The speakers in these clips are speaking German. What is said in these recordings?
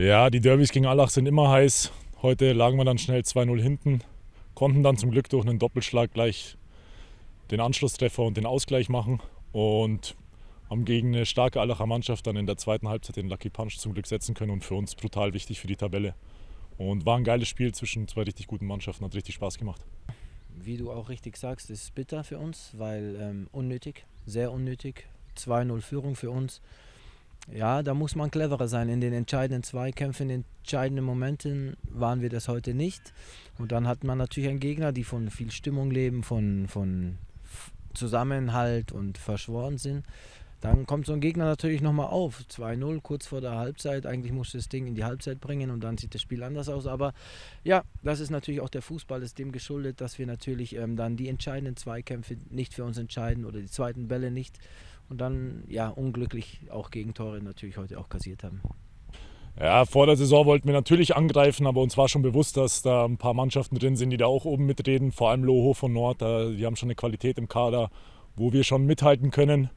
Ja, die Derbys gegen Allach sind immer heiß. Heute lagen wir dann schnell 2-0 hinten, konnten dann zum Glück durch einen Doppelschlag gleich den Anschlusstreffer und den Ausgleich machen und haben gegen eine starke Allacher Mannschaft dann in der zweiten Halbzeit den Lucky Punch zum Glück setzen können und für uns brutal wichtig für die Tabelle. Und war ein geiles Spiel zwischen zwei richtig guten Mannschaften, hat richtig Spaß gemacht. Wie du auch richtig sagst, ist bitter für uns, weil ähm, unnötig, sehr unnötig. 2-0 Führung für uns ja, da muss man cleverer sein. In den entscheidenden Zweikämpfen, in den entscheidenden Momenten waren wir das heute nicht. Und dann hat man natürlich einen Gegner, die von viel Stimmung leben, von, von Zusammenhalt und verschworen sind. Dann kommt so ein Gegner natürlich nochmal auf. 2-0 kurz vor der Halbzeit. Eigentlich musste das Ding in die Halbzeit bringen und dann sieht das Spiel anders aus. Aber ja, das ist natürlich auch der Fußball, ist dem geschuldet, dass wir natürlich ähm, dann die entscheidenden Zweikämpfe nicht für uns entscheiden oder die zweiten Bälle nicht und dann ja unglücklich auch Gegentore natürlich heute auch kassiert haben. Ja, vor der Saison wollten wir natürlich angreifen, aber uns war schon bewusst, dass da ein paar Mannschaften drin sind, die da auch oben mitreden. Vor allem Loho von Nord, die haben schon eine Qualität im Kader, wo wir schon mithalten können.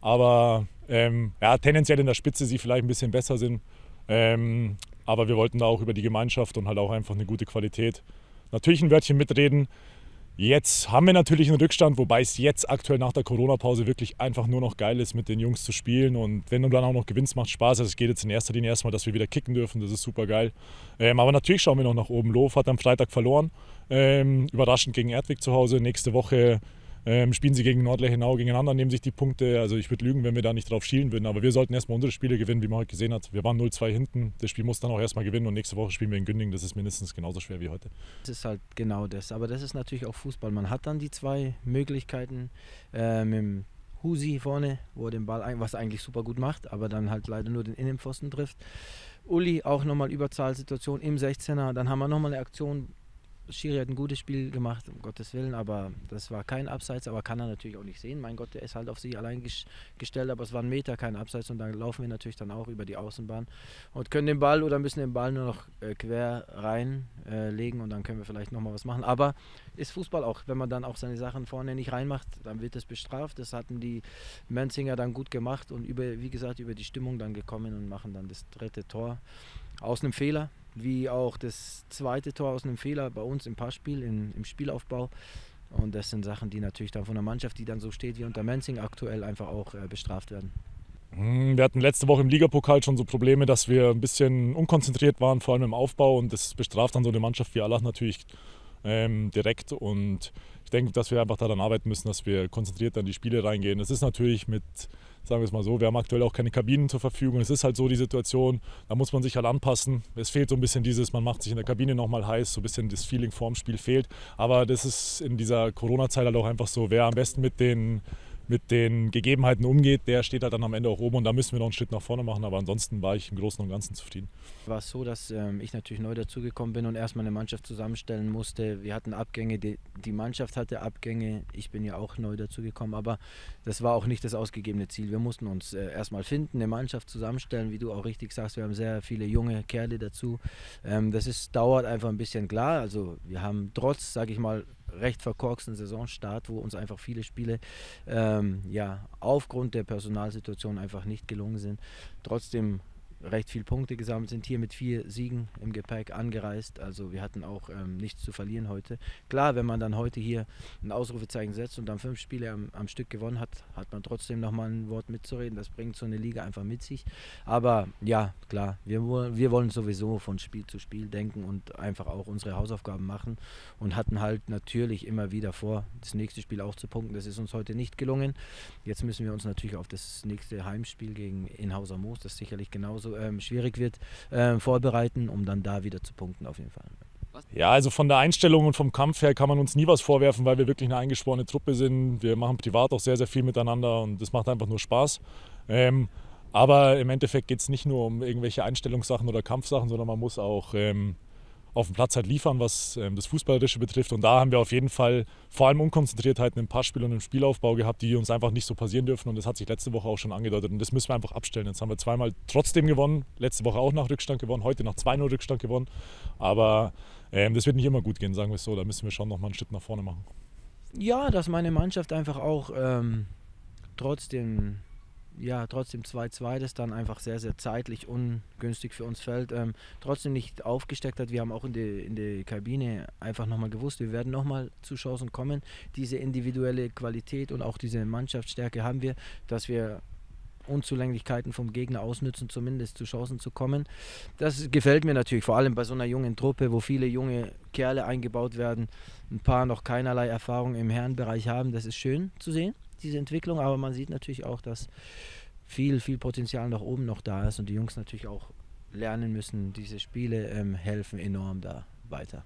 Aber ähm, ja, tendenziell in der Spitze sie vielleicht ein bisschen besser sind. Ähm, aber wir wollten da auch über die Gemeinschaft und halt auch einfach eine gute Qualität natürlich ein Wörtchen mitreden. Jetzt haben wir natürlich einen Rückstand, wobei es jetzt aktuell nach der Corona-Pause wirklich einfach nur noch geil ist, mit den Jungs zu spielen. Und wenn du dann auch noch gewinnst, macht Spaß. Also es geht jetzt in erster Linie erstmal, dass wir wieder kicken dürfen. Das ist super geil. Ähm, aber natürlich schauen wir noch nach oben. Lof hat am Freitag verloren. Ähm, überraschend gegen Erdwig zu Hause. Nächste Woche ähm, spielen sie gegen Nordlechenau gegeneinander, nehmen sich die Punkte. Also ich würde lügen, wenn wir da nicht drauf schielen würden. Aber wir sollten erstmal unsere Spiele gewinnen, wie man heute gesehen hat. Wir waren 0-2 hinten. Das Spiel muss dann auch erstmal gewinnen und nächste Woche spielen wir in Günding. Das ist mindestens genauso schwer wie heute. Das ist halt genau das. Aber das ist natürlich auch Fußball. Man hat dann die zwei Möglichkeiten äh, mit Husi vorne, wo er den Ball was eigentlich super gut macht, aber dann halt leider nur den Innenpfosten trifft. Uli auch nochmal Überzahlsituation im 16er. Dann haben wir nochmal eine Aktion, Schiri hat ein gutes Spiel gemacht, um Gottes Willen, aber das war kein Abseits, aber kann er natürlich auch nicht sehen. Mein Gott, der ist halt auf sich allein gestellt, aber es war ein Meter, kein Abseits und dann laufen wir natürlich dann auch über die Außenbahn und können den Ball oder müssen den Ball nur noch äh, quer reinlegen äh, und dann können wir vielleicht nochmal was machen. Aber ist Fußball auch, wenn man dann auch seine Sachen vorne nicht reinmacht, dann wird das bestraft. Das hatten die Menzinger dann gut gemacht und über, wie gesagt, über die Stimmung dann gekommen und machen dann das dritte Tor aus einem Fehler wie auch das zweite Tor aus einem Fehler bei uns im Passspiel, in, im Spielaufbau. Und das sind Sachen, die natürlich dann von der Mannschaft, die dann so steht wie unter Menzing aktuell, einfach auch äh, bestraft werden. Hm, wir hatten letzte Woche im Ligapokal schon so Probleme, dass wir ein bisschen unkonzentriert waren, vor allem im Aufbau. Und das bestraft dann so eine Mannschaft wie Allah natürlich ähm, direkt. Und ich denke, dass wir einfach daran arbeiten müssen, dass wir konzentriert an die Spiele reingehen. Das ist natürlich mit sagen wir es mal so. Wir haben aktuell auch keine Kabinen zur Verfügung. Es ist halt so die Situation, da muss man sich halt anpassen. Es fehlt so ein bisschen dieses, man macht sich in der Kabine nochmal heiß, so ein bisschen das Feeling vorm Spiel fehlt. Aber das ist in dieser Corona-Zeit halt auch einfach so, wer am besten mit den mit den Gegebenheiten umgeht, der steht halt dann am Ende auch oben und da müssen wir noch einen Schritt nach vorne machen. Aber ansonsten war ich im Großen und Ganzen zufrieden. War es so, dass ähm, ich natürlich neu dazugekommen bin und erstmal eine Mannschaft zusammenstellen musste. Wir hatten Abgänge, die, die Mannschaft hatte Abgänge. Ich bin ja auch neu dazugekommen, aber das war auch nicht das ausgegebene Ziel. Wir mussten uns äh, erstmal finden, eine Mannschaft zusammenstellen, wie du auch richtig sagst. Wir haben sehr viele junge Kerle dazu. Ähm, das ist, dauert einfach ein bisschen klar. Also wir haben trotz, sage ich mal, recht verkorksten Saisonstart, wo uns einfach viele Spiele ähm, ja, aufgrund der Personalsituation einfach nicht gelungen sind. Trotzdem recht viele Punkte gesammelt, sind hier mit vier Siegen im Gepäck angereist. Also wir hatten auch ähm, nichts zu verlieren heute. Klar, wenn man dann heute hier ein Ausrufezeichen setzt und dann fünf Spiele am, am Stück gewonnen hat, hat man trotzdem nochmal ein Wort mitzureden. Das bringt so eine Liga einfach mit sich. Aber ja, klar, wir, wir wollen sowieso von Spiel zu Spiel denken und einfach auch unsere Hausaufgaben machen und hatten halt natürlich immer wieder vor, das nächste Spiel auch zu punkten. Das ist uns heute nicht gelungen. Jetzt müssen wir uns natürlich auf das nächste Heimspiel gegen Inhauser Moos, das sicherlich genauso ähm, schwierig wird, äh, vorbereiten, um dann da wieder zu punkten auf jeden Fall. Ja, also von der Einstellung und vom Kampf her kann man uns nie was vorwerfen, weil wir wirklich eine eingeschworene Truppe sind. Wir machen privat auch sehr, sehr viel miteinander und das macht einfach nur Spaß. Ähm, aber im Endeffekt geht es nicht nur um irgendwelche Einstellungssachen oder Kampfsachen, sondern man muss auch ähm, auf dem Platz halt liefern, was ähm, das Fußballerische betrifft. Und da haben wir auf jeden Fall vor allem Unkonzentriertheiten im Passspiel und im Spielaufbau gehabt, die uns einfach nicht so passieren dürfen. Und das hat sich letzte Woche auch schon angedeutet. Und das müssen wir einfach abstellen. Jetzt haben wir zweimal trotzdem gewonnen, letzte Woche auch nach Rückstand gewonnen, heute nach 2-0 Rückstand gewonnen. Aber ähm, das wird nicht immer gut gehen, sagen wir es so. Da müssen wir schon nochmal einen Schritt nach vorne machen. Ja, dass meine Mannschaft einfach auch ähm, trotzdem ja, trotzdem 2-2, das dann einfach sehr, sehr zeitlich ungünstig für uns fällt. Ähm, trotzdem nicht aufgesteckt hat. Wir haben auch in der in die Kabine einfach nochmal gewusst, wir werden nochmal zu Chancen kommen. Diese individuelle Qualität und auch diese Mannschaftsstärke haben wir, dass wir Unzulänglichkeiten vom Gegner ausnützen, zumindest zu Chancen zu kommen. Das gefällt mir natürlich, vor allem bei so einer jungen Truppe, wo viele junge Kerle eingebaut werden, ein paar noch keinerlei Erfahrung im Herrenbereich haben. Das ist schön zu sehen, diese Entwicklung, aber man sieht natürlich auch, dass viel, viel Potenzial nach oben noch da ist und die Jungs natürlich auch lernen müssen. Diese Spiele ähm, helfen enorm da weiter.